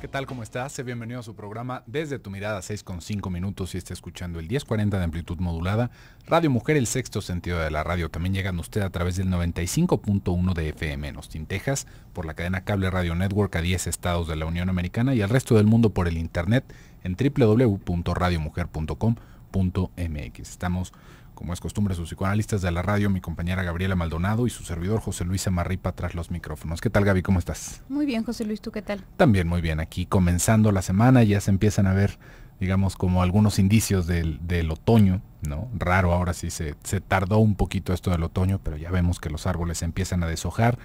¿Qué tal? ¿Cómo estás? Bienvenido a su programa Desde tu mirada 6 con 5 minutos y está escuchando el 1040 de amplitud modulada. Radio Mujer, el sexto sentido de la radio. También llegan usted a través del 95.1 de FM en Austin, Texas, por la cadena Cable Radio Network a 10 estados de la Unión Americana y al resto del mundo por el internet en www.radiomujer.com.mx. Estamos como es costumbre, sus psicoanalistas de la radio, mi compañera Gabriela Maldonado y su servidor José Luis Amarripa tras los micrófonos. ¿Qué tal Gaby? ¿Cómo estás? Muy bien, José Luis, ¿tú qué tal? También muy bien, aquí comenzando la semana ya se empiezan a ver, digamos, como algunos indicios del, otoño, ¿no? Raro, ahora sí se, se tardó un poquito esto del otoño, pero ya vemos que los árboles empiezan a deshojar.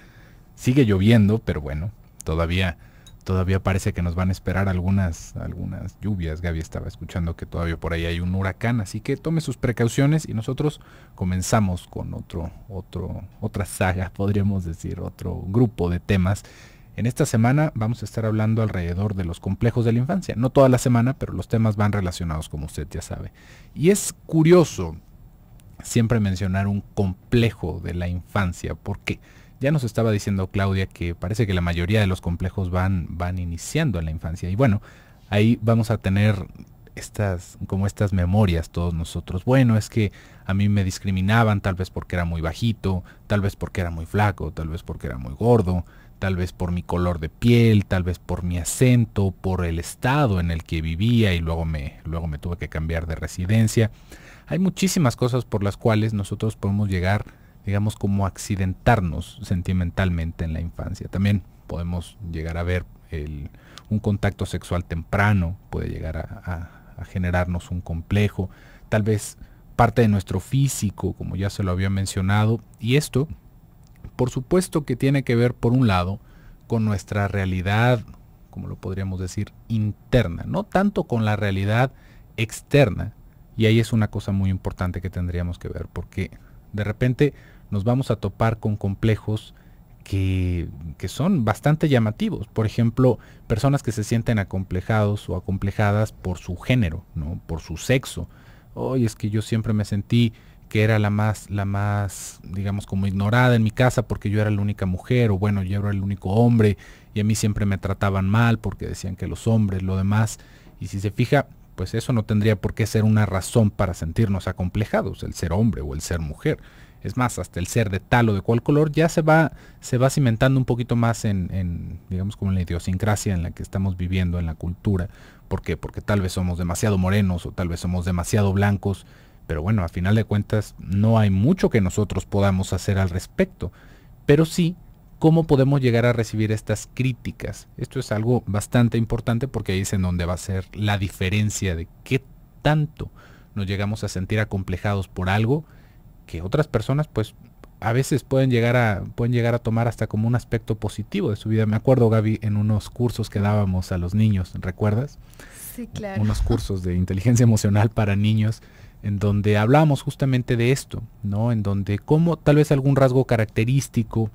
Sigue lloviendo, pero bueno, todavía todavía parece que nos van a esperar algunas, algunas lluvias. Gaby estaba escuchando que todavía por ahí hay un huracán, así que tome sus precauciones y nosotros comenzamos con otro, otro, otra saga, podríamos decir, otro grupo de temas. En esta semana vamos a estar hablando alrededor de los complejos de la infancia. No toda la semana, pero los temas van relacionados, como usted ya sabe. Y es curioso siempre mencionar un complejo de la infancia, porque ya nos estaba diciendo Claudia que parece que la mayoría de los complejos van, van iniciando en la infancia. Y bueno, ahí vamos a tener estas, como estas memorias todos nosotros. Bueno, es que a mí me discriminaban tal vez porque era muy bajito, tal vez porque era muy flaco, tal vez porque era muy gordo, tal vez por mi color de piel, tal vez por mi acento, por el estado en el que vivía y luego me, luego me tuve que cambiar de residencia. Hay muchísimas cosas por las cuales nosotros podemos llegar digamos, como accidentarnos sentimentalmente en la infancia. También podemos llegar a ver un contacto sexual temprano, puede llegar a, generarnos un complejo, tal vez parte de nuestro físico, como ya se lo había mencionado, y esto, por supuesto que tiene que ver, por un lado, con nuestra realidad, como lo podríamos decir, interna, no tanto con la realidad externa, y ahí es una cosa muy importante que tendríamos que ver, porque de repente nos vamos a topar con complejos que, son bastante llamativos. Por ejemplo, personas que se sienten acomplejados o acomplejadas por su género, ¿no? por su sexo. Hoy es que yo siempre me sentí que era la más, la más, digamos, como ignorada en mi casa porque yo era la única mujer, o bueno, yo era el único hombre, y a mí siempre me trataban mal porque decían que los hombres, lo demás. Y si se fija, pues eso no tendría por qué ser una razón para sentirnos acomplejados, el ser hombre o el ser mujer es más, hasta el ser de tal o de cual color, ya se va, se va cimentando un poquito más en, digamos, como en la idiosincrasia en la que estamos viviendo, en la cultura. ¿Por qué? Porque tal vez somos demasiado morenos o tal vez somos demasiado blancos, pero bueno, a final de cuentas no hay mucho que nosotros podamos hacer al respecto. Pero sí, ¿cómo podemos llegar a recibir estas críticas? Esto es algo bastante importante porque ahí es en donde va a ser la diferencia de qué tanto nos llegamos a sentir acomplejados por algo que otras personas pues a veces pueden llegar a pueden llegar a tomar hasta como un aspecto positivo de su vida. Me acuerdo Gaby en unos cursos que dábamos a los niños, ¿recuerdas? Sí, claro. Unos cursos de inteligencia emocional para niños en donde hablábamos justamente de esto, ¿no? En donde como tal vez algún rasgo característico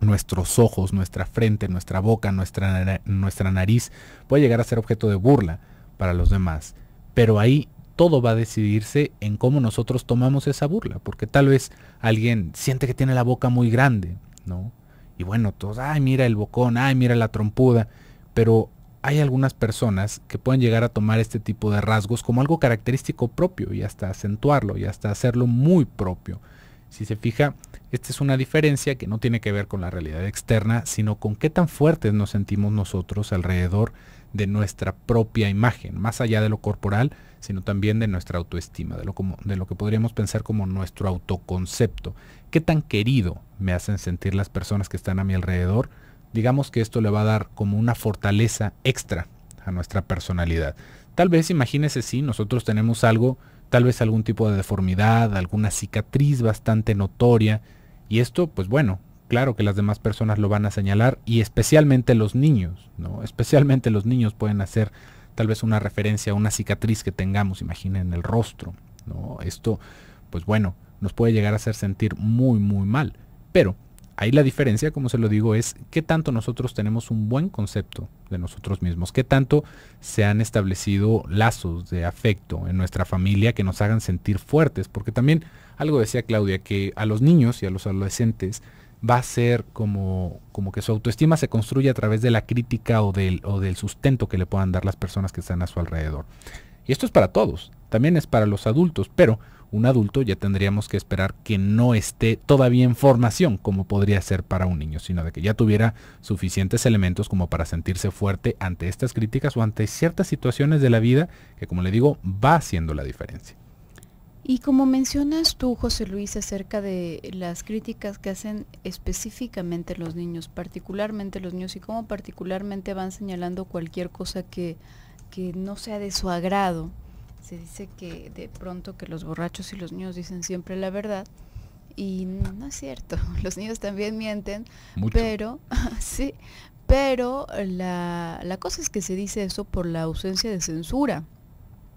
nuestros ojos, nuestra frente, nuestra boca, nuestra, nuestra nariz puede llegar a ser objeto de burla para los demás. Pero ahí todo va a decidirse en cómo nosotros tomamos esa burla, porque tal vez alguien siente que tiene la boca muy grande, ¿no? Y bueno, todos, ay, mira el bocón, ay, mira la trompuda, pero hay algunas personas que pueden llegar a tomar este tipo de rasgos como algo característico propio y hasta acentuarlo y hasta hacerlo muy propio. Si se fija, esta es una diferencia que no tiene que ver con la realidad externa, sino con qué tan fuertes nos sentimos nosotros alrededor de nuestra propia imagen, más allá de lo corporal, sino también de nuestra autoestima, de lo, como, de lo que podríamos pensar como nuestro autoconcepto. ¿Qué tan querido me hacen sentir las personas que están a mi alrededor? Digamos que esto le va a dar como una fortaleza extra a nuestra personalidad. Tal vez imagínese si nosotros tenemos algo, tal vez algún tipo de deformidad, alguna cicatriz bastante notoria, y esto, pues bueno, claro que las demás personas lo van a señalar y especialmente los niños, ¿no? Especialmente los niños pueden hacer tal vez una referencia a una cicatriz que tengamos, imaginen el rostro, ¿no? Esto, pues bueno, nos puede llegar a hacer sentir muy, muy mal. Pero ahí la diferencia, como se lo digo, es qué tanto nosotros tenemos un buen concepto de nosotros mismos, qué tanto se han establecido lazos de afecto en nuestra familia que nos hagan sentir fuertes, porque también algo decía Claudia, que a los niños y a los adolescentes va a ser como, como que su autoestima se construye a través de la crítica o del, o del sustento que le puedan dar las personas que están a su alrededor. Y esto es para todos, también es para los adultos, pero un adulto ya tendríamos que esperar que no esté todavía en formación como podría ser para un niño, sino de que ya tuviera suficientes elementos como para sentirse fuerte ante estas críticas o ante ciertas situaciones de la vida que, como le digo, va haciendo la diferencia. Y como mencionas tú, José Luis, acerca de las críticas que hacen específicamente los niños, particularmente los niños, y cómo particularmente van señalando cualquier cosa que, que no sea de su agrado, se dice que de pronto que los borrachos y los niños dicen siempre la verdad y no es cierto, los niños también mienten, pero sí, pero la, la cosa es que se dice eso por la ausencia de censura.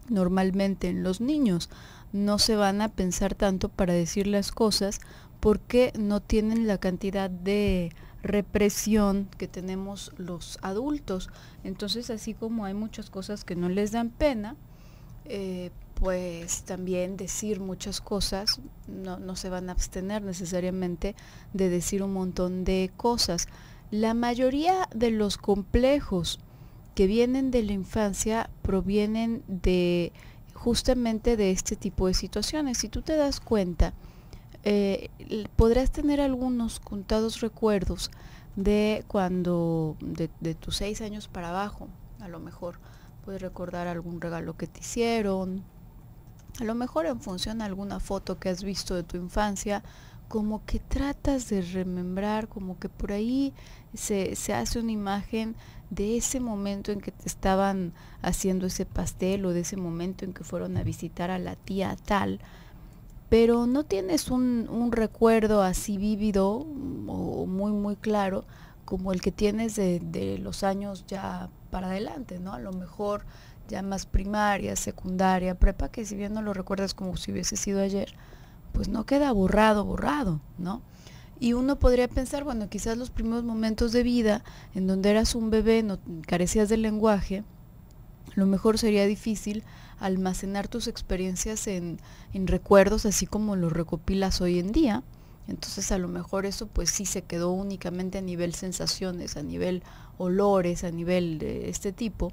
Normalmente en los niños no se van a pensar tanto para decir las cosas porque no tienen la cantidad de represión que tenemos los adultos. Entonces, así como hay muchas cosas que no les dan pena, eh, pues también decir muchas cosas, no, no se van a abstener necesariamente de decir un montón de cosas. La mayoría de los complejos que vienen de la infancia provienen de justamente de este tipo de situaciones. Si tú te das cuenta, eh, podrás tener algunos contados recuerdos de cuando, de, de tus seis años para abajo, a lo mejor, Puedes recordar algún regalo que te hicieron, a lo mejor en función a alguna foto que has visto de tu infancia, como que tratas de remembrar, como que por ahí se, se, hace una imagen de ese momento en que te estaban haciendo ese pastel o de ese momento en que fueron a visitar a la tía tal, pero no tienes un, un recuerdo así vívido o muy muy claro como el que tienes de, de los años ya para adelante, ¿no? A lo mejor ya más primaria, secundaria, prepa, que si bien no lo recuerdas como si hubiese sido ayer, pues no queda borrado, borrado, ¿no? Y uno podría pensar, bueno, quizás los primeros momentos de vida en donde eras un bebé, no carecías del lenguaje, lo mejor sería difícil almacenar tus experiencias en, en recuerdos así como los recopilas hoy en día. Entonces a lo mejor eso pues sí se quedó únicamente a nivel sensaciones, a nivel olores a nivel de este tipo,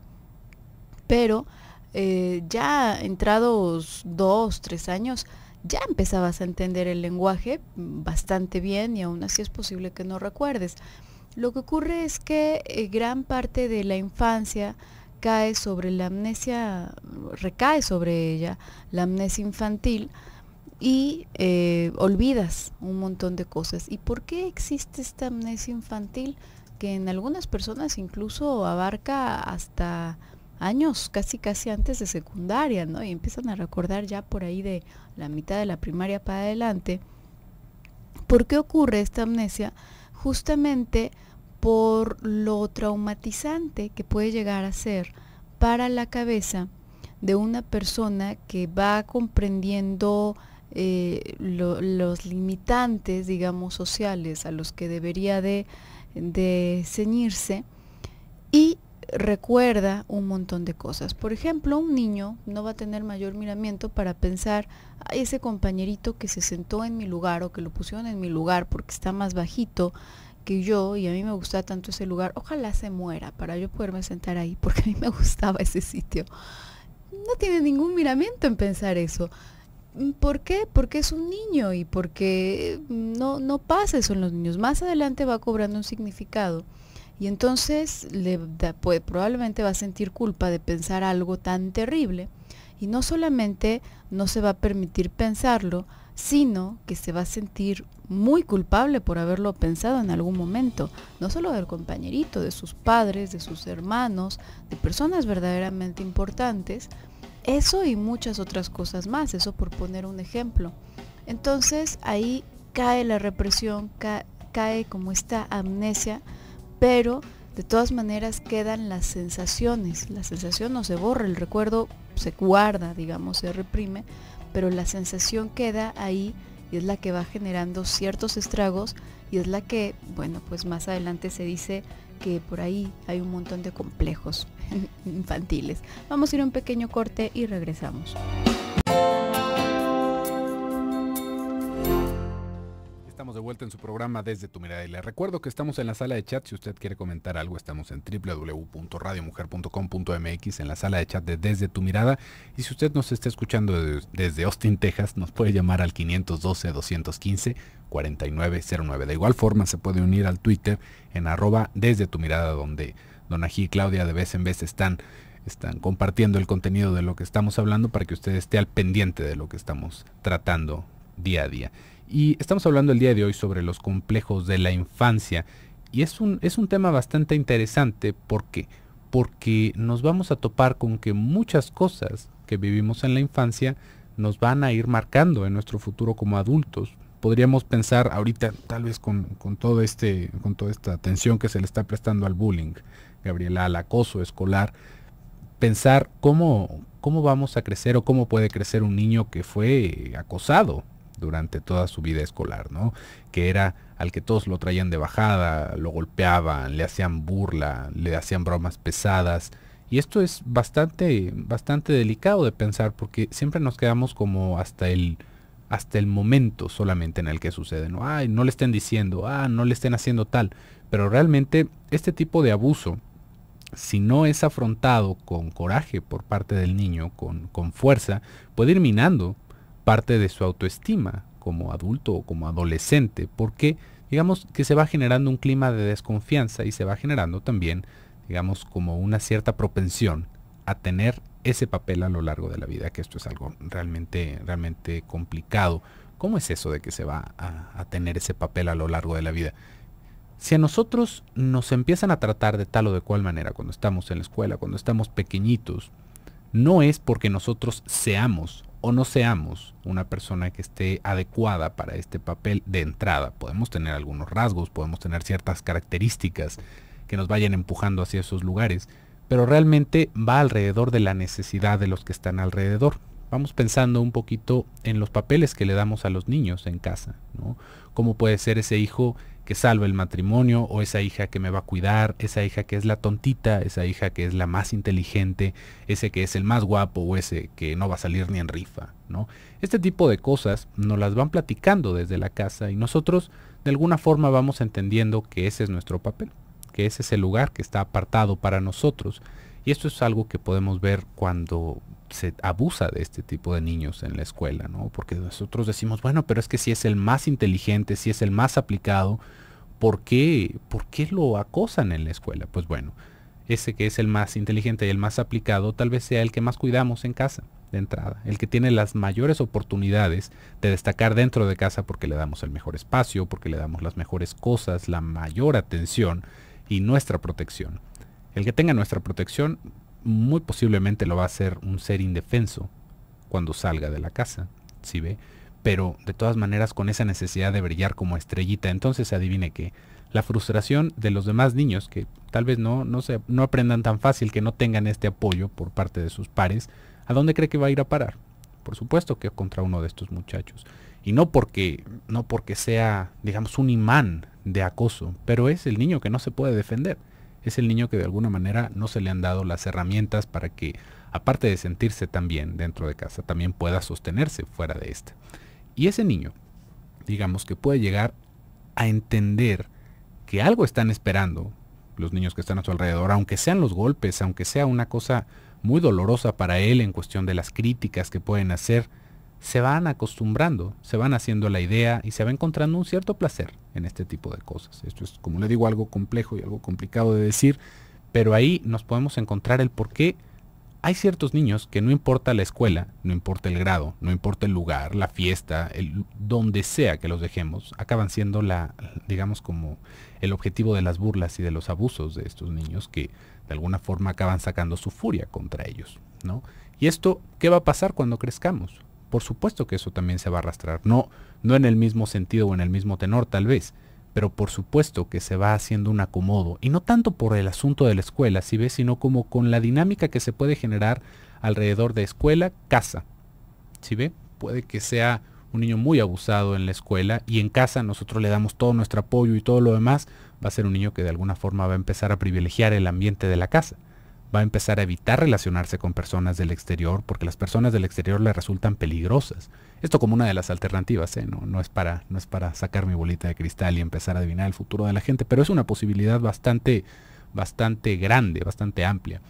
pero eh, ya entrados dos, tres años, ya empezabas a entender el lenguaje bastante bien y aún así es posible que no recuerdes. Lo que ocurre es que eh, gran parte de la infancia cae sobre la amnesia, recae sobre ella, la amnesia infantil, y eh, olvidas un montón de cosas. ¿Y por qué existe esta amnesia infantil? que en algunas personas incluso abarca hasta años casi casi antes de secundaria, ¿no? Y empiezan a recordar ya por ahí de la mitad de la primaria para adelante. ¿Por qué ocurre esta amnesia? Justamente por lo traumatizante que puede llegar a ser para la cabeza de una persona que va comprendiendo eh, los limitantes, digamos, sociales a los que debería de de ceñirse y recuerda un montón de cosas. Por ejemplo, un niño no va a tener mayor miramiento para pensar a ese compañerito que se sentó en mi lugar o que lo pusieron en mi lugar porque está más bajito que yo y a mí me gusta tanto ese lugar, ojalá se muera para yo poderme sentar ahí porque a mí me gustaba ese sitio. No tiene ningún miramiento en pensar eso. ¿Por qué? Porque es un niño y porque no, no pasa eso en los niños. Más adelante va cobrando un significado y entonces le pues, probablemente va a sentir culpa de pensar algo tan terrible. Y no solamente no se va a permitir pensarlo, sino que se va a sentir muy culpable por haberlo pensado en algún momento, no solo del compañerito, de sus padres, de sus hermanos, de personas verdaderamente importantes, eso y muchas otras cosas más, eso por poner un ejemplo. Entonces ahí cae la represión, cae como esta amnesia, pero de todas maneras quedan las sensaciones. La sensación no se borra, el recuerdo se guarda, digamos, se reprime, pero la sensación queda ahí y es la que va generando ciertos estragos y es la que, bueno, pues más adelante se dice que por ahí hay un montón de complejos infantiles. Vamos a ir a un pequeño corte y regresamos. Estamos de vuelta en su programa Desde tu mirada y le recuerdo que estamos en la sala de chat. Si usted quiere comentar algo, estamos en www.radiomujer.com.mx en la sala de chat de Desde tu mirada. Y si usted nos está escuchando desde Austin, Texas, nos puede llamar al 512-215-4909. De igual forma, se puede unir al Twitter en arroba Desde tu mirada, donde Don Ají y Claudia de vez en vez están están compartiendo el contenido de lo que estamos hablando para que usted esté al pendiente de lo que estamos tratando día a día. Y estamos hablando el día de hoy sobre los complejos de la infancia. Y es un, es un tema bastante interesante porque, porque nos vamos a topar con que muchas cosas que vivimos en la infancia nos van a ir marcando en nuestro futuro como adultos. Podríamos pensar ahorita, tal vez con, con todo este, con toda esta atención que se le está prestando al bullying, Gabriela, al acoso escolar, pensar cómo, cómo vamos a crecer o cómo puede crecer un niño que fue acosado durante toda su vida escolar, ¿no? Que era al que todos lo traían de bajada, lo golpeaban, le hacían burla, le hacían bromas pesadas. Y esto es bastante, bastante delicado de pensar porque siempre nos quedamos como hasta el, hasta el momento solamente en el que sucede, ¿no? Ay, no le estén diciendo, ah, no le estén haciendo tal. Pero realmente este tipo de abuso, si no es afrontado con coraje por parte del niño, con, con fuerza, puede ir minando parte de su autoestima como adulto o como adolescente, porque digamos que se va generando un clima de desconfianza y se va generando también, digamos, como una cierta propensión a tener ese papel a lo largo de la vida, que esto es algo realmente, realmente complicado. ¿Cómo es eso de que se va a, tener ese papel a lo largo de la vida? Si a nosotros nos empiezan a tratar de tal o de cual manera cuando estamos en la escuela, cuando estamos pequeñitos, no es porque nosotros seamos o no seamos una persona que esté adecuada para este papel de entrada. Podemos tener algunos rasgos, podemos tener ciertas características que nos vayan empujando hacia esos lugares, pero realmente va alrededor de la necesidad de los que están alrededor. Vamos pensando un poquito en los papeles que le damos a los niños en casa, ¿no? Cómo puede ser ese hijo que salva el matrimonio o esa hija que me va a cuidar, esa hija que es la tontita, esa hija que es la más inteligente, ese que es el más guapo o ese que no va a salir ni en rifa, ¿no? Este tipo de cosas nos las van platicando desde la casa y nosotros de alguna forma vamos entendiendo que ese es nuestro papel, que ese es el lugar que está apartado para nosotros. Y esto es algo que podemos ver cuando se abusa de este tipo de niños en la escuela, ¿no? Porque nosotros decimos, bueno, pero es que si es el más inteligente, si es el más aplicado, ¿por qué, ¿por qué lo acosan en la escuela? Pues bueno, ese que es el más inteligente y el más aplicado tal vez sea el que más cuidamos en casa de entrada, el que tiene las mayores oportunidades de destacar dentro de casa porque le damos el mejor espacio, porque le damos las mejores cosas, la mayor atención y nuestra protección. El que tenga nuestra protección muy posiblemente lo va a hacer un ser indefenso cuando salga de la casa, ¿sí ve? Pero de todas maneras con esa necesidad de brillar como estrellita, entonces adivine que la frustración de los demás niños que tal vez no, no, se, no aprendan tan fácil, que no tengan este apoyo por parte de sus pares, ¿a dónde cree que va a ir a parar? Por supuesto que contra uno de estos muchachos. Y no porque, no porque sea, digamos, un imán de acoso, pero es el niño que no se puede defender es el niño que de alguna manera no se le han dado las herramientas para que, aparte de sentirse tan bien dentro de casa, también pueda sostenerse fuera de esta. Y ese niño, digamos que puede llegar a entender que algo están esperando los niños que están a su alrededor, aunque sean los golpes, aunque sea una cosa muy dolorosa para él en cuestión de las críticas que pueden hacer, se van acostumbrando, se van haciendo la idea y se va encontrando un cierto placer en este tipo de cosas. Esto es, como le digo, algo complejo y algo complicado de decir, pero ahí nos podemos encontrar el por qué hay ciertos niños que no importa la escuela, no importa el grado, no importa el lugar, la fiesta, el, donde sea que los dejemos, acaban siendo la, digamos como el objetivo de las burlas y de los abusos de estos niños que de alguna forma acaban sacando su furia contra ellos, ¿no? Y esto, ¿qué va a pasar cuando crezcamos? por supuesto que eso también se va a arrastrar. No, no en el mismo sentido o en el mismo tenor tal vez, pero por supuesto que se va haciendo un acomodo. Y no tanto por el asunto de la escuela, si ves, sino como con la dinámica que se puede generar alrededor de escuela, casa. Si ve, puede que sea un niño muy abusado en la escuela y en casa nosotros le damos todo nuestro apoyo y todo lo demás, va a ser un niño que de alguna forma va a empezar a privilegiar el ambiente de la casa va a empezar a evitar relacionarse con personas del exterior porque las personas del exterior le resultan peligrosas. Esto como una de las alternativas, ¿eh? no, no, es para, no es para sacar mi bolita de cristal y empezar a adivinar el futuro de la gente, pero es una posibilidad bastante, bastante grande, bastante amplia.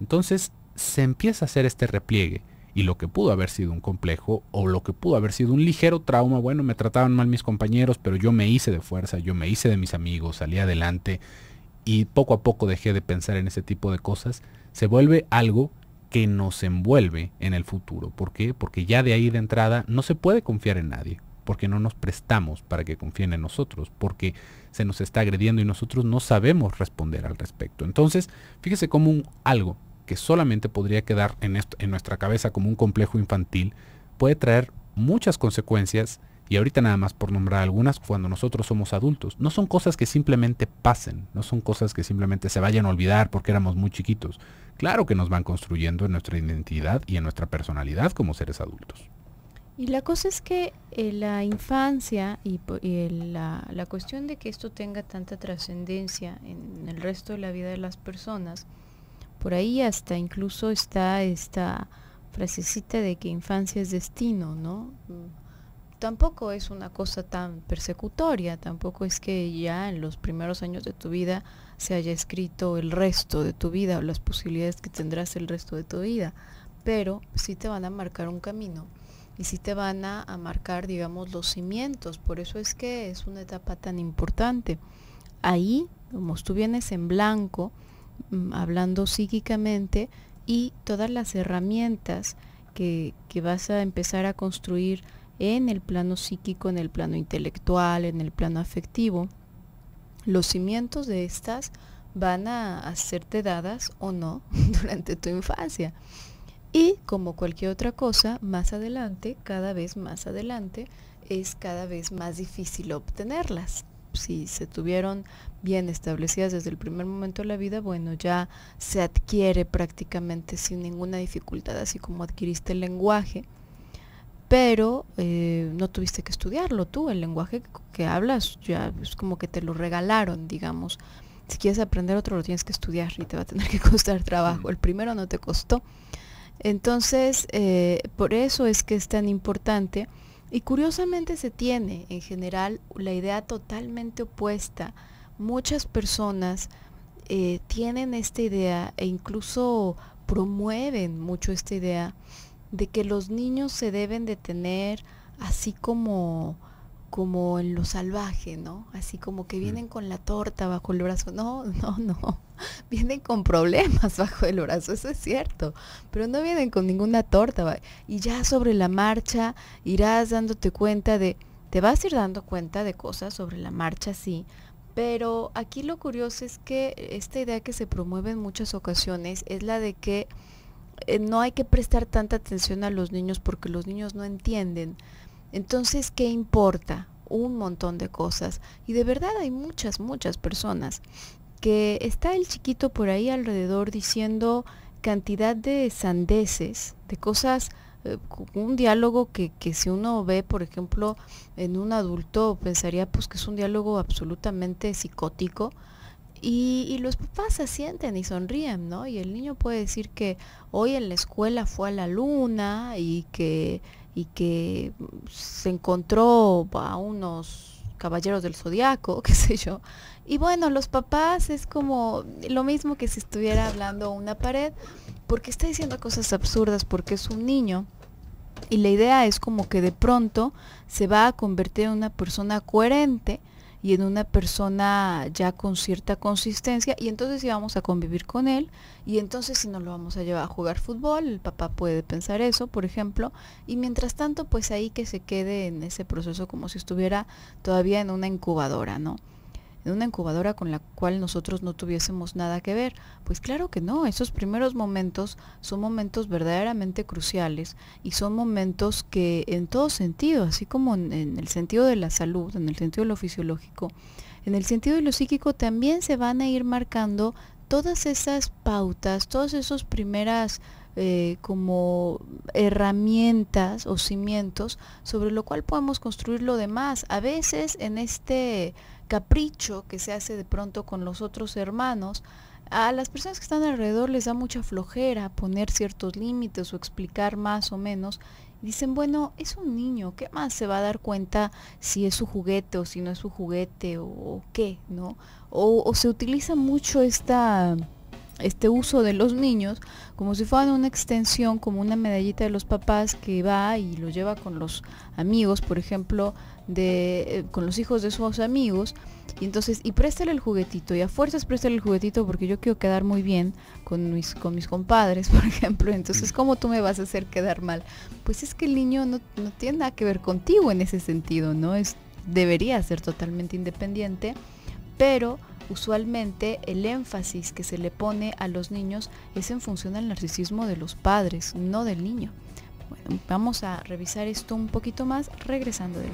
Entonces se empieza a hacer este repliegue y lo que pudo haber sido un complejo o lo que pudo haber sido un ligero trauma, bueno, me trataban mal mis compañeros, pero yo me hice de fuerza, yo me hice de mis amigos, salí adelante y poco a poco dejé de pensar en ese tipo de cosas, se vuelve algo que nos envuelve en el futuro. ¿Por qué? Porque ya de ahí de entrada no se puede confiar en nadie, porque no nos prestamos para que confíen en nosotros, porque se nos está agrediendo y nosotros no sabemos responder al respecto. Entonces, fíjese cómo un, algo que solamente podría quedar en, en nuestra cabeza como un complejo infantil puede traer muchas consecuencias y ahorita nada más por nombrar algunas, cuando nosotros somos adultos, no son cosas que simplemente pasen, no son cosas que simplemente se vayan a olvidar porque éramos muy chiquitos. Claro que nos van construyendo en nuestra identidad y en nuestra personalidad como seres adultos. Y la cosa es que eh, la infancia y, la, la, cuestión de que esto tenga tanta trascendencia en el resto de la vida de las personas, por ahí hasta incluso está esta frasecita de que infancia es destino, ¿no? Tampoco es una cosa tan persecutoria, tampoco es que ya en los primeros años de tu vida se haya escrito el resto de tu vida o las posibilidades que tendrás el resto de tu vida, pero sí te van a marcar un camino y sí te van a, marcar, digamos, los cimientos, por eso es que es una etapa tan importante. Ahí, como tú vienes en blanco, mm, hablando psíquicamente, y todas las herramientas que, que vas a empezar a construir en el plano psíquico, en el plano intelectual, en el plano afectivo, los cimientos de estas van a hacerte dadas o no durante tu infancia. Y como cualquier otra cosa, más adelante, cada vez más adelante, es cada vez más difícil obtenerlas. Si se tuvieron bien establecidas desde el primer momento de la vida, bueno, ya se adquiere prácticamente sin ninguna dificultad, así como adquiriste el lenguaje pero eh, no tuviste que estudiarlo tú, el lenguaje que hablas ya es como que te lo regalaron, digamos. Si quieres aprender otro lo tienes que estudiar y te va a tener que costar trabajo. El primero no te costó. Entonces, eh, por eso es que es tan importante. Y curiosamente se tiene en general la idea totalmente opuesta. Muchas personas eh, tienen esta idea e incluso promueven mucho esta idea de que los niños se deben de tener así como como en lo salvaje, ¿no? Así como que vienen con la torta bajo el brazo. No, no, no. Vienen con problemas bajo el brazo, eso es cierto. Pero no vienen con ninguna torta. Y ya sobre la marcha irás dándote cuenta de, te vas a ir dando cuenta de cosas sobre la marcha, sí. Pero aquí lo curioso es que esta idea que se promueve en muchas ocasiones es la de que eh, no hay que prestar tanta atención a los niños porque los niños no entienden. Entonces, ¿qué importa? Un montón de cosas. Y de verdad hay muchas, muchas personas que está el chiquito por ahí alrededor diciendo cantidad de sandeces, de cosas, eh, un diálogo que, que si uno ve, por ejemplo, en un adulto, pensaría pues que es un diálogo absolutamente psicótico, y, los papás se sienten y sonríen, ¿no? Y el niño puede decir que hoy en la escuela fue a la luna y que, y que se encontró a unos caballeros del zodiaco, qué sé yo. Y bueno, los papás es como lo mismo que si estuviera hablando una pared, porque está diciendo cosas absurdas, porque es un niño. Y la idea es como que de pronto se va a convertir en una persona coherente, y en una persona ya con cierta consistencia y entonces íbamos a convivir con él y entonces si no lo vamos a llevar a jugar fútbol, el papá puede pensar eso, por ejemplo, y mientras tanto pues ahí que se quede en ese proceso como si estuviera todavía en una incubadora, ¿no? En una incubadora con la cual nosotros no tuviésemos nada que ver. Pues claro que no, esos primeros momentos son momentos verdaderamente cruciales y son momentos que en todo sentido, así como en, el sentido de la salud, en el sentido de lo fisiológico, en el sentido de lo psíquico también se van a ir marcando todas esas pautas, todas esas primeras eh, como herramientas o cimientos sobre lo cual podemos construir lo demás. A veces en este capricho que se hace de pronto con los otros hermanos, a las personas que están alrededor les da mucha flojera poner ciertos límites o explicar más o menos. Dicen, bueno, es un niño, ¿qué más se va a dar cuenta si es su juguete o si no es su juguete o, qué, ¿no? O, o se utiliza mucho esta este uso de los niños como si fueran una extensión, como una medallita de los papás que va y lo lleva con los amigos, por ejemplo, de, eh, con los hijos de sus amigos. Y entonces, y préstale el juguetito, y a fuerzas préstale el juguetito porque yo quiero quedar muy bien con mis, con mis compadres, por ejemplo. Entonces, ¿cómo tú me vas a hacer quedar mal? Pues es que el niño no, no tiene nada que ver contigo en ese sentido, ¿no? Es, debería ser totalmente independiente, pero Usualmente el énfasis que se le pone a los niños es en función del narcisismo de los padres, no del niño. Bueno, vamos a revisar esto un poquito más regresando del...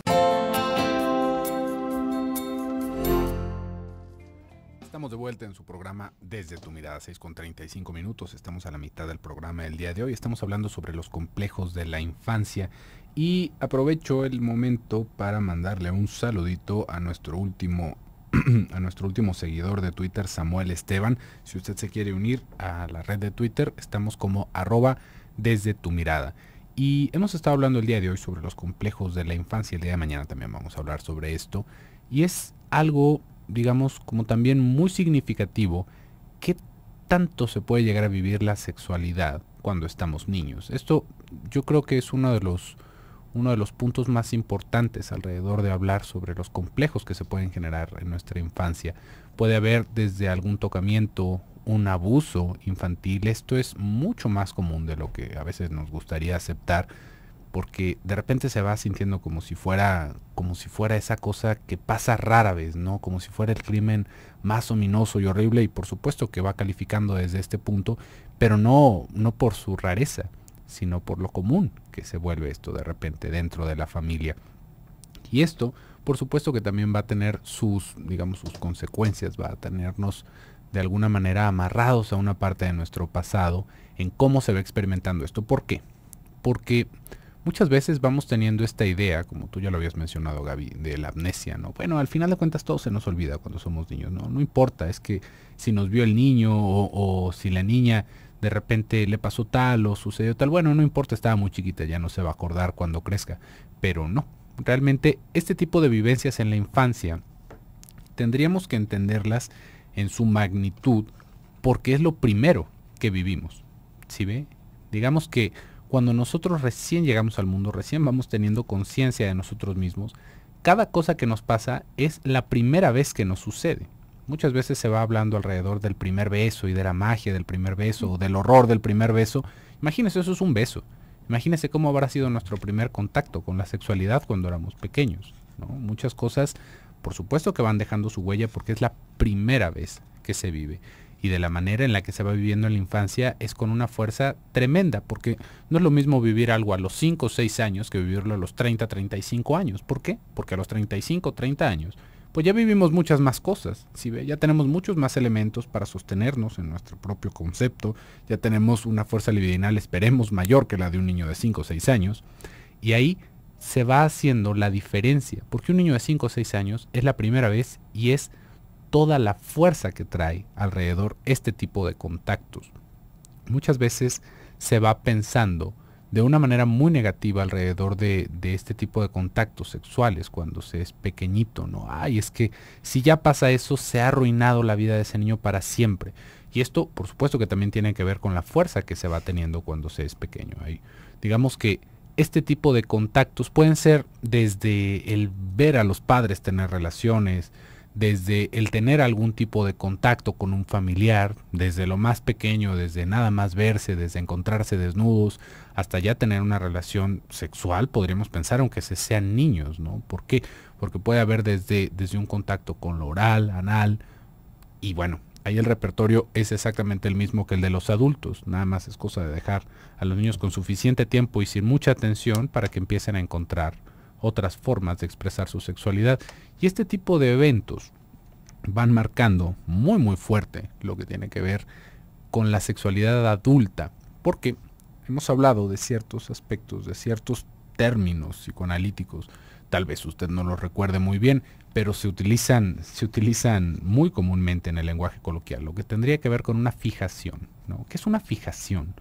Estamos de vuelta en su programa Desde tu mirada, 6 con 35 minutos. Estamos a la mitad del programa del día de hoy. Estamos hablando sobre los complejos de la infancia y aprovecho el momento para mandarle un saludito a nuestro último a nuestro último seguidor de Twitter, Samuel Esteban. Si usted se quiere unir a la red de Twitter, estamos como arroba desde tu mirada. Y hemos estado hablando el día de hoy sobre los complejos de la infancia. El día de mañana también vamos a hablar sobre esto. Y es algo, digamos, como también muy significativo. ¿Qué tanto se puede llegar a vivir la sexualidad cuando estamos niños? Esto yo creo que es uno de los uno de los puntos más importantes alrededor de hablar sobre los complejos que se pueden generar en nuestra infancia. Puede haber desde algún tocamiento, un abuso infantil. Esto es mucho más común de lo que a veces nos gustaría aceptar porque de repente se va sintiendo como si fuera como si fuera esa cosa que pasa rara vez, ¿no? Como si fuera el crimen más ominoso y horrible y por supuesto que va calificando desde este punto, pero no no por su rareza sino por lo común que se vuelve esto de repente dentro de la familia. Y esto, por supuesto que también va a tener sus, digamos, sus consecuencias, va a tenernos de alguna manera amarrados a una parte de nuestro pasado en cómo se va experimentando esto. ¿Por qué? Porque muchas veces vamos teniendo esta idea, como tú ya lo habías mencionado, Gaby, de la amnesia, ¿no? Bueno, al final de cuentas todo se nos olvida cuando somos niños, ¿no? No importa, es que si nos vio el niño o, o si la niña de repente le pasó tal o sucedió tal, bueno, no importa, estaba muy chiquita, ya no se va a acordar cuando crezca, pero no, realmente este tipo de vivencias en la infancia tendríamos que entenderlas en su magnitud porque es lo primero que vivimos, ¿sí ve? Digamos que cuando nosotros recién llegamos al mundo, recién vamos teniendo conciencia de nosotros mismos, cada cosa que nos pasa es la primera vez que nos sucede. Muchas veces se va hablando alrededor del primer beso y de la magia del primer beso o del horror del primer beso. Imagínese, eso es un beso. Imagínese cómo habrá sido nuestro primer contacto con la sexualidad cuando éramos pequeños. Muchas cosas, por supuesto que van dejando su huella porque es la primera vez que se vive. Y de la manera en la que se va viviendo en la infancia es con una fuerza tremenda, porque no es lo mismo vivir algo a los 5 o 6 años que vivirlo a los 30, 35 años. ¿Por qué? Porque a los 35, 30 años pues ya vivimos muchas más cosas, ¿sí ya tenemos muchos más elementos para sostenernos en nuestro propio concepto, ya tenemos una fuerza libidinal, esperemos, mayor que la de un niño de 5 o 6 años, y ahí se va haciendo la diferencia, porque un niño de 5 o 6 años es la primera vez y es toda la fuerza que trae alrededor este tipo de contactos. Muchas veces se va pensando de una manera muy negativa alrededor de, este tipo de contactos sexuales cuando se es pequeñito, ¿no? Ay, es que si ya pasa eso, se ha arruinado la vida de ese niño para siempre. Y esto, por supuesto, que también tiene que ver con la fuerza que se va teniendo cuando se es pequeño. digamos que este tipo de contactos pueden ser desde el ver a los padres tener relaciones, desde el tener algún tipo de contacto con un familiar, desde lo más pequeño, desde nada más verse, desde encontrarse desnudos, hasta ya tener una relación sexual, podríamos pensar, aunque se sean niños, ¿no? ¿Por qué? Porque puede haber desde, desde un contacto con lo oral, anal, y bueno, ahí el repertorio es exactamente el mismo que el de los adultos, nada más es cosa de dejar a los niños con suficiente tiempo y sin mucha atención para que empiecen a encontrar otras formas de expresar su sexualidad. Y este tipo de eventos van marcando muy muy fuerte lo que tiene que ver con la sexualidad adulta, porque hemos hablado de ciertos aspectos, de ciertos términos psicoanalíticos, tal vez usted no lo recuerde muy bien, pero se utilizan, se utilizan muy comúnmente en el lenguaje coloquial, lo que tendría que ver con una fijación. ¿no? ¿Qué es una fijación?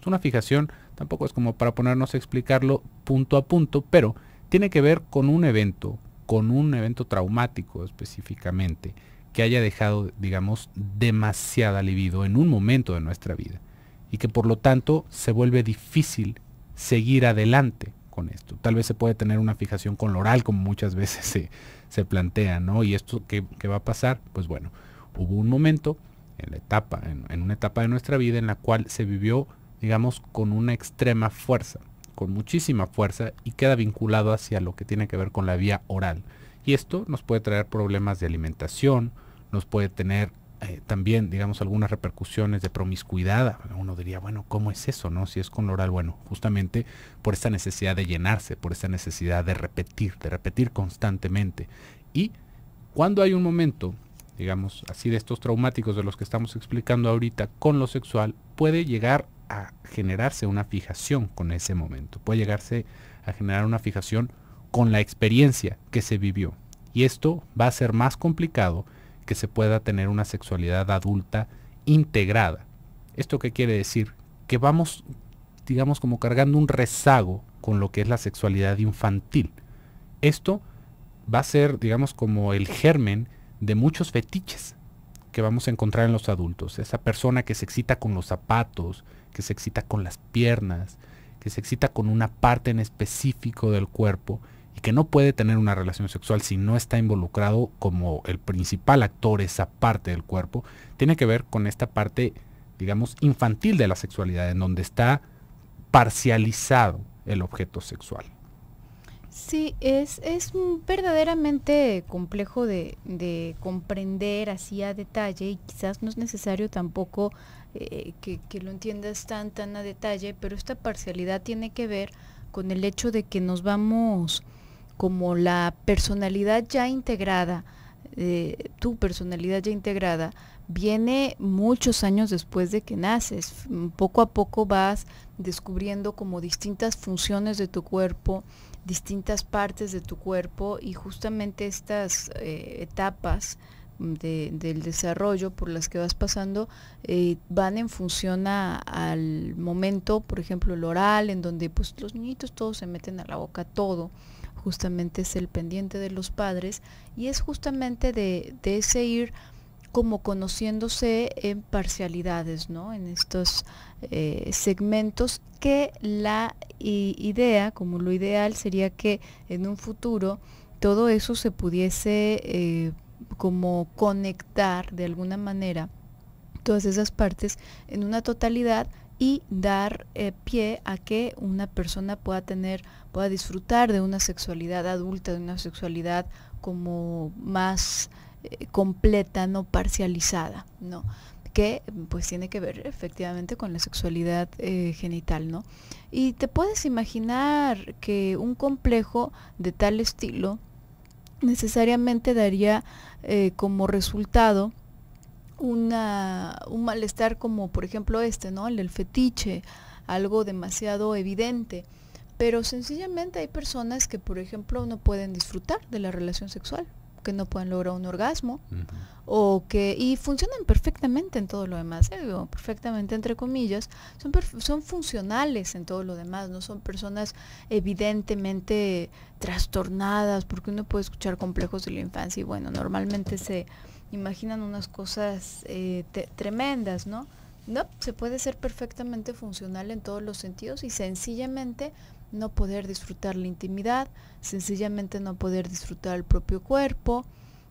Es una fijación, tampoco es como para ponernos a explicarlo punto a punto, pero tiene que ver con un evento, con un evento traumático específicamente, que haya dejado, digamos, demasiada libido en un momento de nuestra vida y que por lo tanto se vuelve difícil seguir adelante con esto. Tal vez se puede tener una fijación con lo oral, como muchas veces se, plantea, ¿no? Y esto ¿qué, va a pasar, pues bueno, hubo un momento en la etapa, en, una etapa de nuestra vida en la cual se vivió, digamos, con una extrema fuerza, con muchísima fuerza y queda vinculado hacia lo que tiene que ver con la vía oral. Y esto nos puede traer problemas de alimentación, nos puede tener eh, también, digamos, algunas repercusiones de promiscuidad. Uno diría, bueno, ¿cómo es eso? no Si es con lo oral, bueno, justamente por esta necesidad de llenarse, por esta necesidad de repetir, de repetir constantemente. Y cuando hay un momento, digamos, así de estos traumáticos de los que estamos explicando ahorita con lo sexual, puede llegar a generarse una fijación con ese momento, puede llegarse a generar una fijación con la experiencia que se vivió. Y esto va a ser más complicado que se pueda tener una sexualidad adulta integrada. ¿Esto qué quiere decir? Que vamos, digamos, como cargando un rezago con lo que es la sexualidad infantil. Esto va a ser, digamos, como el germen de muchos fetiches que vamos a encontrar en los adultos. Esa persona que se excita con los zapatos, que se excita con las piernas, que se excita con una parte en específico del cuerpo y que no puede tener una relación sexual si no está involucrado como el principal actor esa parte del cuerpo, tiene que ver con esta parte, digamos, infantil de la sexualidad, en donde está parcializado el objeto sexual. Sí, es, es verdaderamente complejo de, comprender así a detalle y quizás no es necesario tampoco eh, que, lo entiendas tan, tan a detalle, pero esta parcialidad tiene que ver con el hecho de que nos vamos como la personalidad ya integrada, eh, tu personalidad ya integrada, viene muchos años después de que naces. Poco a poco vas descubriendo como distintas funciones de tu cuerpo, distintas partes de tu cuerpo y justamente estas eh, etapas del desarrollo por las que vas pasando eh, van en función al momento, por ejemplo, el oral, en donde pues los niñitos todos se meten a la boca todo justamente es el pendiente de los padres y es justamente de, ese ir como conociéndose en parcialidades, ¿no? En estos eh, segmentos que la idea, como lo ideal, sería que en un futuro todo eso se pudiese eh, como conectar de alguna manera, todas esas partes en una totalidad y dar eh, pie a que una persona pueda tener, pueda disfrutar de una sexualidad adulta, de una sexualidad como más eh, completa, no parcializada, ¿no? que pues tiene que ver efectivamente con la sexualidad eh, genital, ¿no? Y te puedes imaginar que un complejo de tal estilo necesariamente daría como resultado una, un malestar como por ejemplo este, ¿no? El fetiche, algo demasiado evidente. Pero sencillamente hay personas que, por ejemplo, no pueden disfrutar de la relación sexual, que no pueden lograr un orgasmo, o que, y funcionan perfectamente en todo lo demás, ¿eh? perfectamente entre comillas, son, son funcionales en todo lo demás, no son personas evidentemente trastornadas, porque uno puede escuchar complejos de la infancia y bueno, normalmente se imaginan unas cosas eh, tremendas, ¿no? No, se puede ser perfectamente funcional en todos los sentidos y sencillamente no poder disfrutar la intimidad, sencillamente no poder disfrutar el propio cuerpo,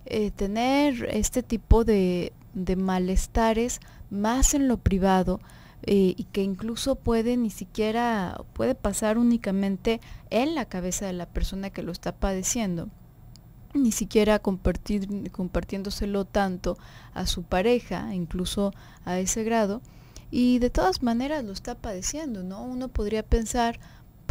eh, tener este tipo de, malestares más en lo privado eh, y que incluso puede ni siquiera, puede pasar únicamente en la cabeza de la persona que lo está padeciendo ni siquiera compartir, compartiéndoselo tanto a su pareja, incluso a ese grado, y de todas maneras lo está padeciendo, ¿no? Uno podría pensar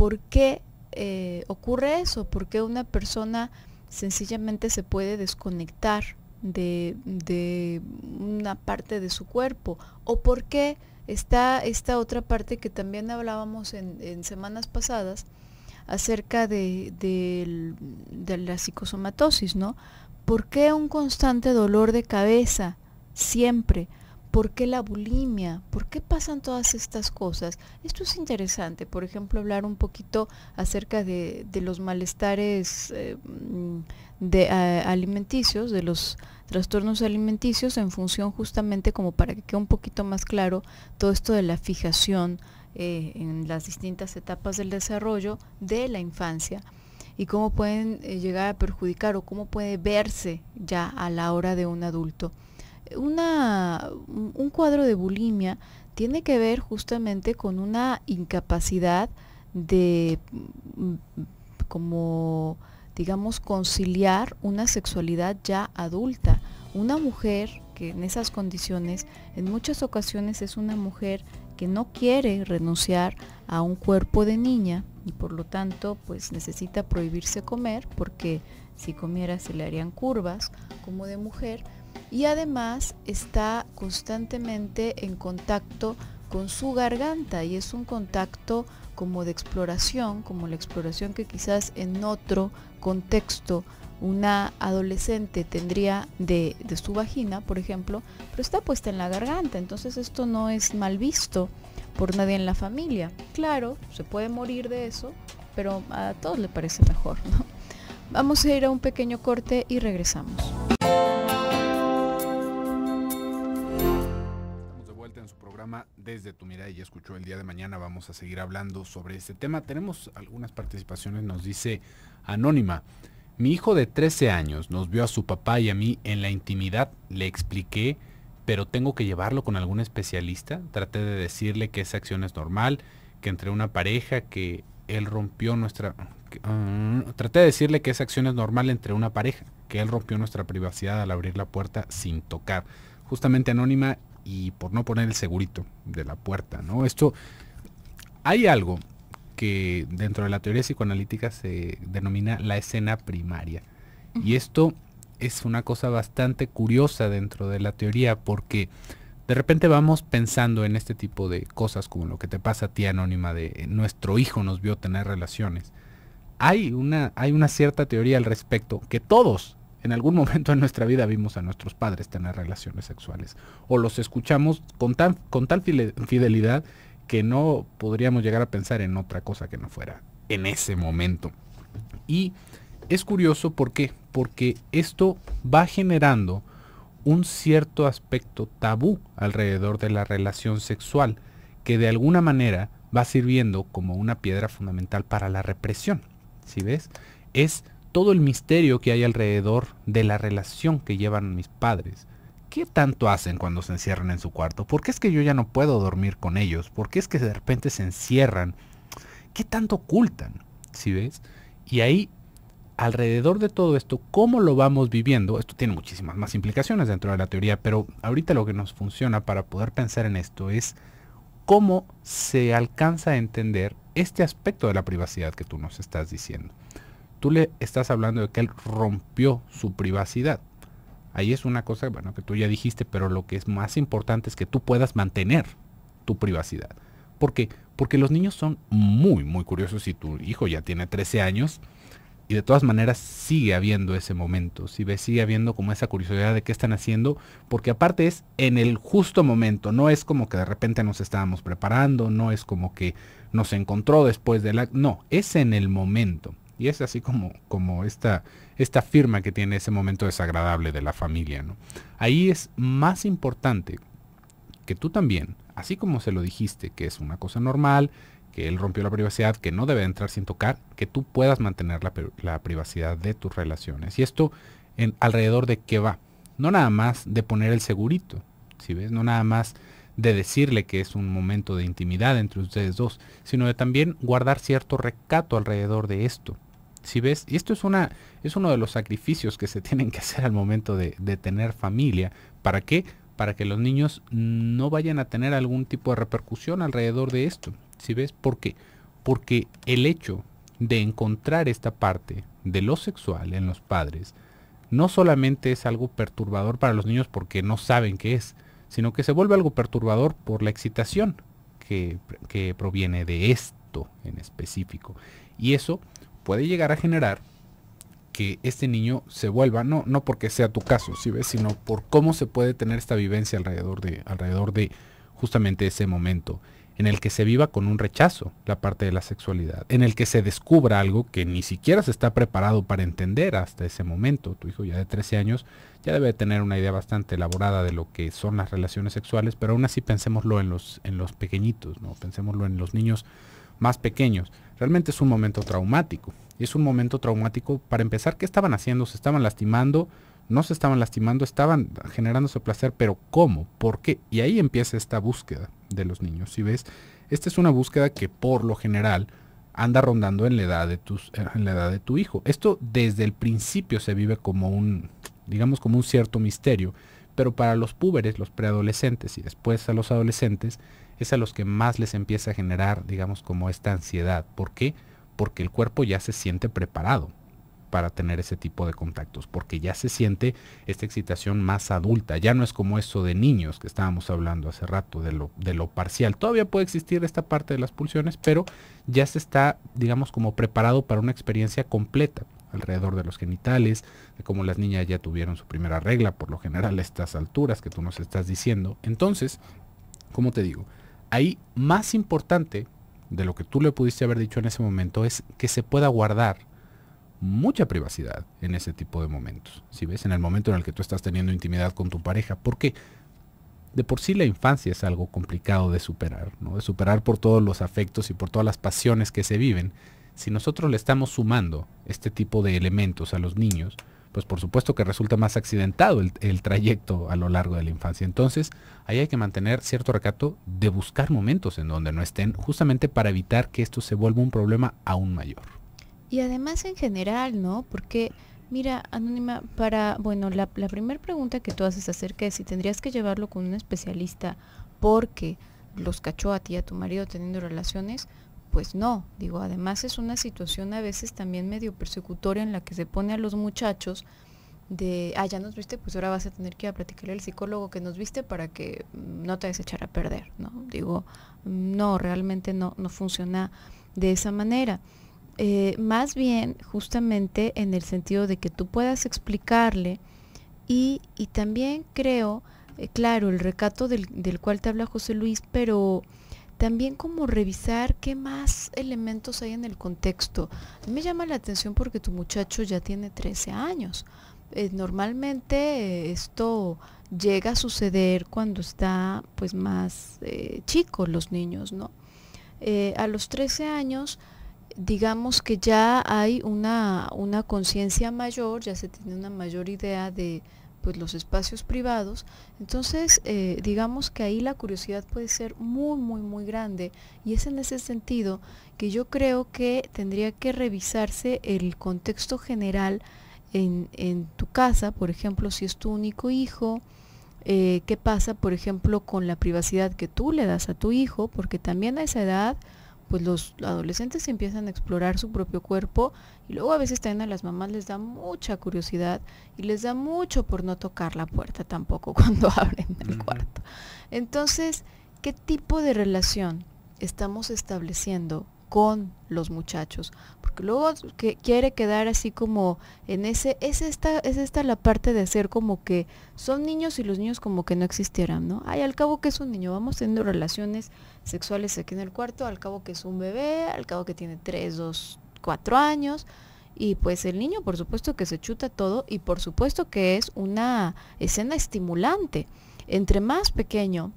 por qué eh, ocurre eso, por qué una persona sencillamente se puede desconectar de, una parte de su cuerpo, o por qué está esta otra parte que también hablábamos en, en semanas pasadas, acerca de, de, la psicosomatosis, ¿no? ¿Por qué un constante dolor de cabeza siempre? ¿Por qué la bulimia? ¿Por qué pasan todas estas cosas? Esto es interesante, por ejemplo, hablar un poquito acerca de, los malestares eh, de, alimenticios, de los trastornos alimenticios en función justamente como para que quede un poquito más claro todo esto de la fijación eh, en las distintas etapas del desarrollo de la infancia y cómo pueden eh, llegar a perjudicar o cómo puede verse ya a la hora de un adulto un cuadro de bulimia tiene que ver justamente con una incapacidad de mm, como digamos conciliar una sexualidad ya adulta. Una mujer que en esas condiciones en muchas ocasiones es una mujer que no quiere renunciar a un cuerpo de niña y por lo tanto pues necesita prohibirse comer porque si comiera se le harían curvas como de mujer y además está constantemente en contacto con su garganta y es un contacto como de exploración, como la exploración que quizás en otro contexto una adolescente tendría de, su vagina, por ejemplo, pero está puesta en la garganta, entonces esto no es mal visto por nadie en la familia. Claro, se puede morir de eso, pero a todos le parece mejor. ¿no? Vamos a ir a un pequeño corte y regresamos. Desde tu mirada y escuchó el día de mañana vamos a seguir hablando sobre este tema. Tenemos algunas participaciones, nos dice Anónima. Mi hijo de 13 años nos vio a su papá y a mí en la intimidad, le expliqué, pero tengo que llevarlo con algún especialista. Traté de decirle que esa acción es normal, que entre una pareja, que él rompió nuestra... Ah, traté de decirle que esa acción es normal entre una pareja, que él rompió nuestra privacidad al abrir la puerta sin tocar. Justamente Anónima y por no poner el segurito de la puerta, ¿no? Esto, hay algo que dentro de la teoría psicoanalítica se denomina la escena primaria. Y esto es una cosa bastante curiosa dentro de la teoría porque de repente vamos pensando en este tipo de cosas como lo que te pasa a ti anónima de nuestro hijo nos vio tener relaciones. Hay una, hay una cierta teoría al respecto que todos en algún momento en nuestra vida vimos a nuestros padres tener relaciones sexuales o los escuchamos con, tal fidelidad que no podríamos llegar a pensar en otra cosa que no fuera en ese momento. Y es curioso ¿por qué? porque esto va generando un cierto aspecto tabú alrededor de la relación sexual que de alguna manera va sirviendo como una piedra fundamental para la represión. ¿Sí ves? Es todo el misterio que hay alrededor de la relación que llevan mis padres. ¿Qué tanto hacen cuando se encierran en su cuarto? ¿Por qué es que yo ya no puedo dormir con ellos? ¿Por qué es que de repente se encierran? ¿Qué tanto ocultan? ¿Sí ves? Y ahí, alrededor de todo esto, ¿cómo lo vamos viviendo? Esto tiene muchísimas más implicaciones dentro de la teoría, pero ahorita lo que nos funciona para poder pensar en esto es cómo se alcanza a entender este aspecto de la privacidad que tú nos estás diciendo tú le estás hablando de que él rompió su privacidad. Ahí es una cosa, bueno, que tú ya dijiste, pero lo que es más importante es que tú puedas mantener tu privacidad. ¿Por qué? Porque los niños son muy, muy curiosos. Si tu hijo ya tiene 13 años y de todas maneras sigue habiendo ese momento, sigue habiendo como esa curiosidad de qué están haciendo, porque aparte es en el justo momento, no es como que de repente nos estábamos preparando, no es como que nos encontró después de la... No, es en el momento. Y es así como, como esta, esta firma que tiene ese momento desagradable de la familia. ¿no? Ahí es más importante que tú también, así como se lo dijiste, que es una cosa normal, que él rompió la privacidad, que no debe entrar sin tocar, que tú puedas mantener la, privacidad de tus relaciones. Y esto en, alrededor de qué va. No nada más de poner el segurito, si ves, no nada más de decirle que es un momento de intimidad entre ustedes dos, sino de también guardar cierto recato alrededor de esto. Si ves, y esto es, una, es uno de los sacrificios que se tienen que hacer al momento de, tener familia. ¿Para qué? Para que los niños no vayan a tener algún tipo de repercusión alrededor de esto. Si ves, ¿por qué? Porque el hecho de encontrar esta parte de lo sexual en los padres no solamente es algo perturbador para los niños porque no saben qué es, sino que se vuelve algo perturbador por la excitación que, que proviene de, acto en específico. Y eso puede llegar a generar que este niño se vuelva, no, no porque sea tu caso, ¿sí ves? sino por cómo se puede tener esta vivencia alrededor de, alrededor de justamente ese momento en el que se viva con un rechazo la parte de la sexualidad, en el que se descubra algo que ni siquiera se está preparado para entender hasta ese momento. Tu hijo ya de 13 años ya debe tener una idea bastante elaborada de lo que son las relaciones sexuales, pero aún así pensémoslo en los, en los pequeñitos, ¿no? pensémoslo en los niños más pequeños. Realmente es un momento traumático. Y es un momento traumático para empezar, ¿qué estaban haciendo? ¿Se estaban lastimando? no se estaban lastimando, estaban generándose placer, pero ¿cómo? ¿Por qué? Y ahí empieza esta búsqueda de los niños. Si ves, esta es una búsqueda que por lo general anda rondando en la edad de tus, en la edad de tu hijo. Esto desde el principio se vive como un, digamos como un cierto misterio, pero para los púberes, los preadolescentes y después a los adolescentes es a los que más les empieza a generar, digamos, como esta ansiedad. ¿Por qué? Porque el cuerpo ya se siente preparado para tener ese tipo de contactos, porque ya se siente esta excitación más adulta, ya no es como eso de niños que estábamos hablando hace rato, de lo, de lo parcial. Todavía puede existir esta parte de las pulsiones, pero ya se está, digamos, como preparado para una experiencia completa alrededor de los genitales, de cómo las niñas ya tuvieron su primera regla, por lo general a estas alturas que tú nos estás diciendo. Entonces, como te digo, ahí más importante de lo que tú le pudiste haber dicho en ese momento es que se pueda guardar mucha privacidad en ese tipo de momentos. Si ves, en el momento en el que tú estás teniendo intimidad con tu pareja, porque de por sí la infancia es algo complicado de superar, ¿no? de superar por todos los afectos y por todas las pasiones que se viven. Si nosotros le estamos sumando este tipo de elementos a los niños, pues por supuesto que resulta más accidentado el, el, trayecto a lo largo de la infancia. Entonces, ahí hay que mantener cierto recato de buscar momentos en donde no estén, justamente para evitar que esto se vuelva un problema aún mayor. Y además en general, ¿no? Porque, mira, Anónima, para, bueno, la, la primera pregunta que tú haces acerca de si tendrías que llevarlo con un especialista porque los cachó a ti y a tu marido teniendo relaciones, pues no, digo, además es una situación a veces también medio persecutoria en la que se pone a los muchachos de, ah, ya nos viste, pues ahora vas a tener que ir a platicarle al psicólogo que nos viste para que no te des echar a perder, ¿no? Digo, no, realmente no, no funciona de esa manera. Eh, más bien justamente en el sentido de que tú puedas explicarle y, también creo, eh, claro, el recato del, del, cual te habla José Luis, pero también como revisar qué más elementos hay en el contexto. Me llama la atención porque tu muchacho ya tiene 13 años. Eh, normalmente esto llega a suceder cuando está pues más chico los niños, ¿no? a los 13 años digamos que ya hay una, una conciencia mayor, ya se tiene una mayor idea de pues los espacios privados, entonces eh, digamos que ahí la curiosidad puede ser muy muy muy grande y es en ese sentido que yo creo que tendría que revisarse el contexto general en, en tu casa, por ejemplo, si es tu único hijo, eh, qué pasa, por ejemplo, con la privacidad que tú le das a tu hijo, porque también a esa edad pues los adolescentes empiezan a explorar su propio cuerpo y luego a veces también a las mamás les da mucha curiosidad y les da mucho por no tocar la puerta tampoco cuando abren el cuarto. Entonces, ¿qué tipo de relación estamos estableciendo con los muchachos? Porque luego que quiere quedar así como en ese, es esta, es esta la parte de hacer como que son niños y los niños como que no existieran, ¿no? Ay, al cabo que es un niño, vamos teniendo relaciones sexuales aquí en el cuarto, al cabo que es un bebé, al cabo que tiene 3, 2, 4 años. Y pues el niño por supuesto que se chuta todo y por supuesto que es una escena estimulante. Entre más pequeño,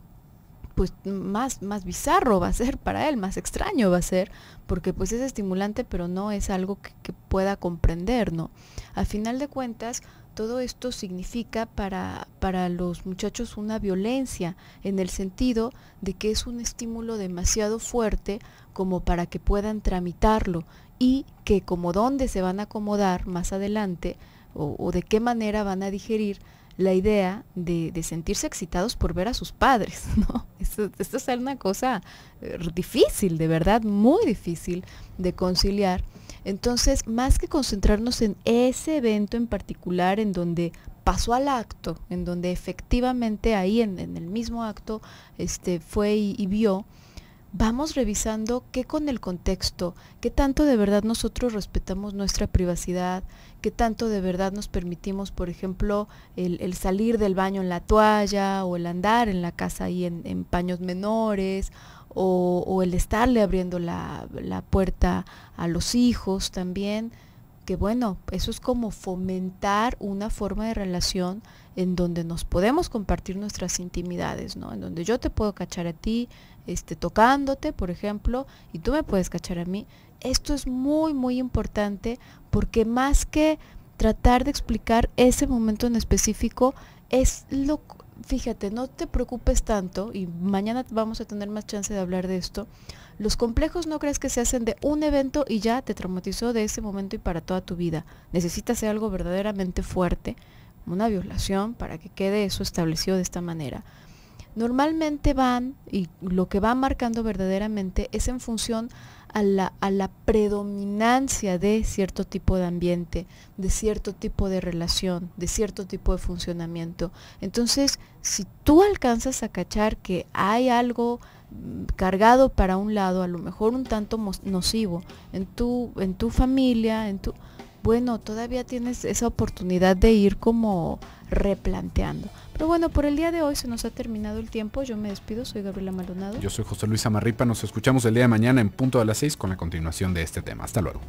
pues más, más bizarro va a ser para él, más extraño va a ser, porque pues es estimulante, pero no es algo que, pueda comprender, ¿no? Al final de cuentas, todo esto significa para, para los muchachos una violencia en el sentido de que es un estímulo demasiado fuerte como para que puedan tramitarlo y que como dónde se van a acomodar más adelante o, de qué manera van a digerir la idea de, sentirse excitados por ver a sus padres, ¿no? Esto, esto es una cosa eh, difícil, de verdad, muy difícil de conciliar entonces, más que concentrarnos en ese evento en particular en donde pasó al acto, en donde efectivamente ahí en, el mismo acto este, fue y, vio, vamos revisando qué con el contexto, qué tanto de verdad nosotros respetamos nuestra privacidad, qué tanto de verdad nos permitimos, por ejemplo, el, salir del baño en la toalla o el andar en la casa ahí en, paños menores o, el estarle abriendo la, la puerta a los hijos también que bueno, eso es como fomentar una forma de relación en donde nos podemos compartir nuestras intimidades, ¿no? En donde yo te puedo cachar a ti, este, tocándote, por ejemplo, y tú me puedes cachar a mí. Esto es muy, muy importante porque más que tratar de explicar ese momento en específico, es lo, fíjate, no te preocupes tanto, y mañana vamos a tener más chance de hablar de esto, los complejos no crees que se hacen de un evento y ya te traumatizó de ese momento y para toda tu vida. Necesitas algo verdaderamente fuerte, una violación, para que quede eso establecido de esta manera. Normalmente van, y lo que va marcando verdaderamente es en función a la, a la, predominancia de cierto tipo de ambiente, de cierto tipo de relación, de cierto tipo de funcionamiento. Entonces, si tú alcanzas a cachar que hay algo cargado para un lado, a lo mejor un tanto nocivo en tu, en tu familia, en tu bueno, todavía tienes esa oportunidad de ir como replanteando. Pero bueno, por el día de hoy se nos ha terminado el tiempo. Yo me despido, soy Gabriela Maldonado. Yo soy José Luis Amarripa. Nos escuchamos el día de mañana en punto de las 6 con la continuación de este tema. Hasta luego.